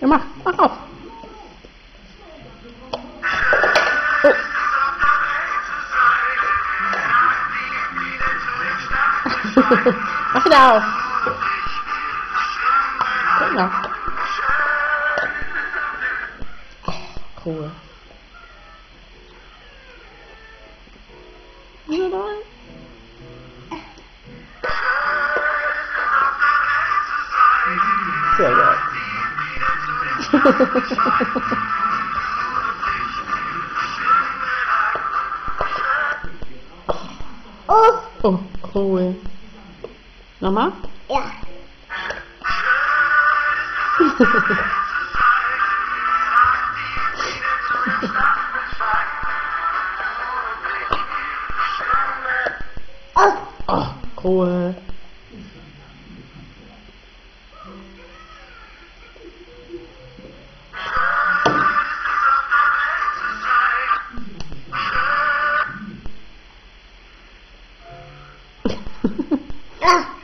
em mach auf! Oh. mach wieder auf! Guck mal. Cool. Sehr geil. 哦哦，好喂，妈妈。呀。啊 啊，好喂。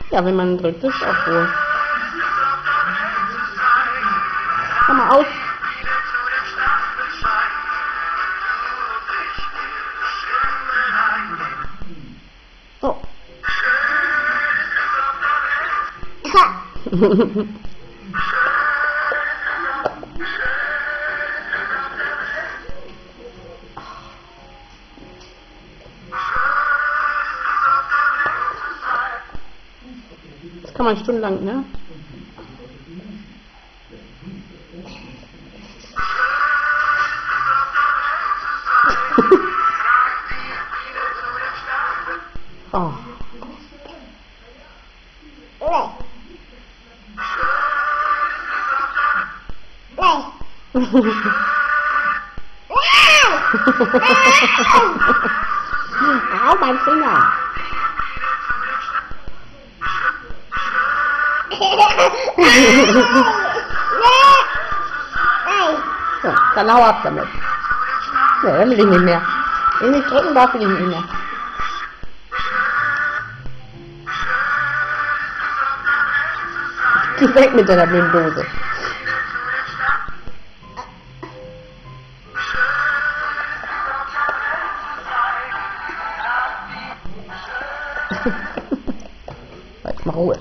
Ja, wenn man drückt, ist auch wohl. Komm mal aus. Oh. Das kann man stundenlang, ne? Oh. Au, mein Finger. So, dann hau ab damit. Ne, dann will ich nicht mehr. Wenn ich drücken darf, will ich nicht mehr. Geh weg mit deiner blöden Dose. Jetzt mal Ruhe.